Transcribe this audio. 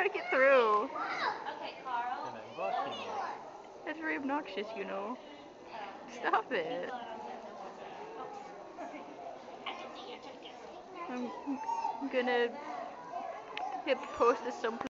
try to get through. Okay, Carl. That's very obnoxious, you know. Stop it. I'm gonna hit post this someplace.